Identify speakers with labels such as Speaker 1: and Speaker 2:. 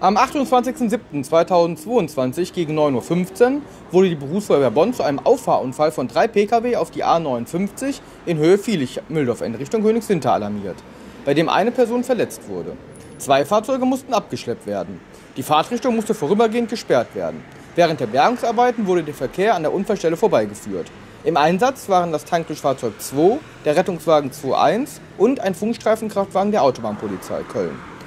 Speaker 1: Am 28.07.2022 gegen 9.15 Uhr wurde die Berufsfeuerwehr Bonn zu einem Auffahrunfall von drei Pkw auf die A59 in Höhe Fielich-Mühldorf in Richtung Königswinter alarmiert, bei dem eine Person verletzt wurde. Zwei Fahrzeuge mussten abgeschleppt werden. Die Fahrtrichtung musste vorübergehend gesperrt werden. Während der Bergungsarbeiten wurde der Verkehr an der Unfallstelle vorbeigeführt. Im Einsatz waren das Tankdurchfahrzeug 2, der Rettungswagen 21 und ein Funkstreifenkraftwagen der Autobahnpolizei Köln.